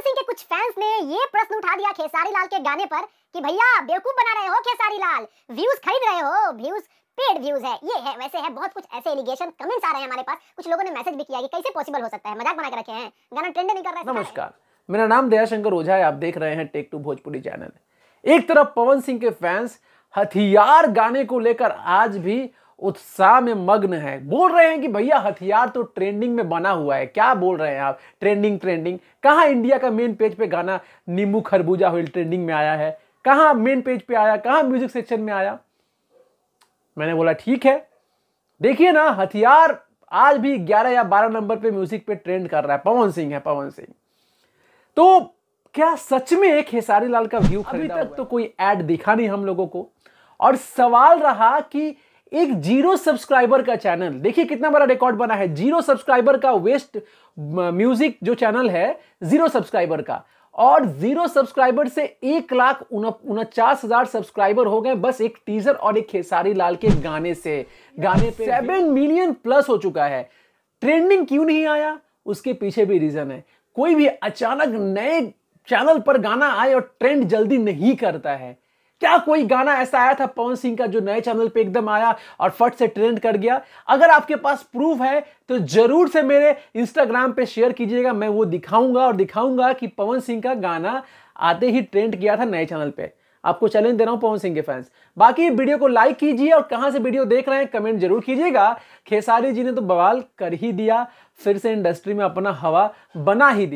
सिंह के कुछ फैंस ने ये प्रश्न उठा दिया खेसारी लाल के गाने पर कि भैया, बेवकूफ़ बना रहे हो खेसारी लाल। व्यूज़ खरीद रहे हो? व्यूज़ पेड व्यूज़ है। ये है, वैसे है, बहुत कुछ ऐसे एलिगेशन कमेंट्स आ रहे हैं हमारे पास। कुछ लोगों ने मैसेज भी किया कि कैसे पॉसिबल हो सकता है? मज़ाक बना के रखे हैं। गाना ट्रेंड नहीं कर रहा है नमस्कार। मेरा नाम दयाशंकर ओझा है। आप देख रहे हैं टेक टू भोजपुरी चैनल एक तरफ़ पवन सिंह के फैंस हथियार गाने को लेकर आज भी उत्साह में मग्न है। बोल रहे हैं कि भैया हथियार तो ट्रेंडिंग में बना हुआ है। क्या बोल रहे हैं आप? ट्रेंडिंग ट्रेंडिंग कहाँ इंडिया का मेन पेज पे गाना नींबू खरबूजा हुई ट्रेंडिंग में आया है? कहाँ मेन पेज पे आया? कहाँ म्यूज़िक सेक्शन में आया? मैंने बोला ठीक है। देखिए ना हथियार आज भी 11 या 12 नंबर पे म्यूज़िक पे ट्रेंड कर रहा है। पवन सिंह है पवन सिंह। तो क्या सच में एक खेसारी लाल का व्यू अभी तक तो कोई एड दिखा नहीं हम लोगों को। और सवाल रहा कि एक ज़ीरो सब्सक्राइबर का चैनल। देखिए कितना बड़ा रिकॉर्ड बना है। ज़ीरो सब्सक्राइबर का वेस्ट म्यूज़िक जो चैनल है, ज़ीरो सब्सक्राइबर का। और ज़ीरो सब्सक्राइबर से एक लाख उनचास हज़ार सब्सक्राइबर हो गए, बस एक टीजर और एक खेसारी लाल के गाने से। गाने पे सेवन मिलियन प्लस हो चुका है। ट्रेंडिंग क्यों नहीं आया? उसके पीछे भी रीजन है। कोई भी अचानक नए चैनल पर गाना आए और ट्रेंड जल्दी नहीं करता है। क्या कोई गाना ऐसा आया था पवन सिंह का जो नए चैनल पे एकदम आया और फट से ट्रेंड कर गया? अगर आपके पास प्रूफ है तो ज़रूर से मेरे इंस्टाग्राम पे शेयर कीजिएगा, मैं वो दिखाऊँगा और दिखाऊँगा कि पवन सिंह का गाना आते ही ट्रेंड किया था नए चैनल पे। आपको चैलेंज दे रहा हूँ पवन सिंह के फैंस बाकी वीडियो को लाइक कीजिए और कहाँ से वीडियो देख रहे हैं कमेंट ज़रूर कीजिएगा। खेसारी जी ने तो बवाल कर ही दिया, फिर से इंडस्ट्री में अपना हवा बना ही दी